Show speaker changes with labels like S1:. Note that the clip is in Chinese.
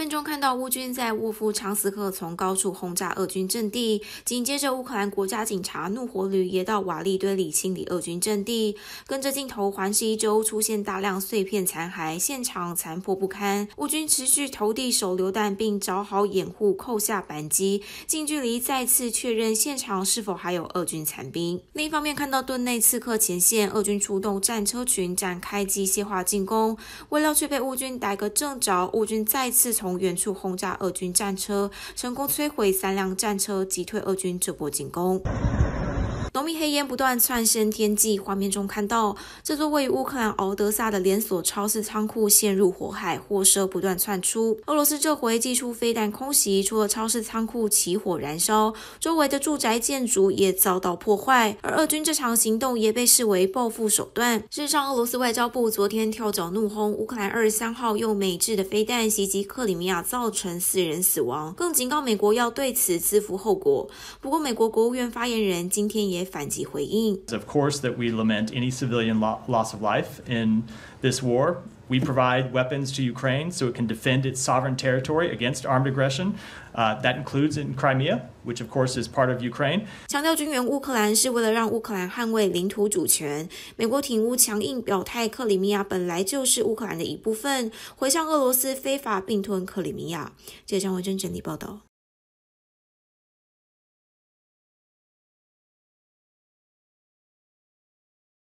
S1: 面中看到乌军在沃夫昌斯克从高处轰炸俄军阵地，紧接着乌克兰国家警察怒火旅也到瓦砾堆里清理俄军阵地。跟着镜头环视一周，出现大量碎片残骸，现场残破不堪。乌军持续投递手榴弹，并找好掩护，扣下扳机，近距离再次确认现场是否还有俄军残兵。另一方面，看到盾内刺客前线，俄军出动战车群展开机械化进攻，为了却被乌军逮个正着，乌军再次。从从远处轰炸俄军战车，成功摧毁三辆战车，击退俄军这波进攻。浓密黑烟不断窜升天际，画面中看到这座位于乌克兰敖德萨的连锁超市仓库陷入火海，货车不断窜出。俄罗斯这回祭出飞弹空袭，除了超市仓库起火燃烧，周围的住宅建筑也遭到破坏。而俄军这场行动也被视为报复手段。事实上，俄罗斯外交部昨天跳脚怒轰乌克兰二十三号用美制的飞弹袭击克里米亚，造成四人死亡，更警告美国要对此自负后果。不过，美国国务院发言人今天也。
S2: Of course, that we lament any civilian lo loss of life in this war. We provide weapons to Ukraine so it can defend its sovereign territory against armed aggression. Uh, that includes in Crimea, which of course is part of Ukraine.
S1: 强调军援乌克兰是为了让乌克兰捍卫领土主权。美国挺乌强硬表态，克里米亚本来就是乌克兰的一部分，回向俄罗斯非法并吞克里米亚。记者张文珍整理报道。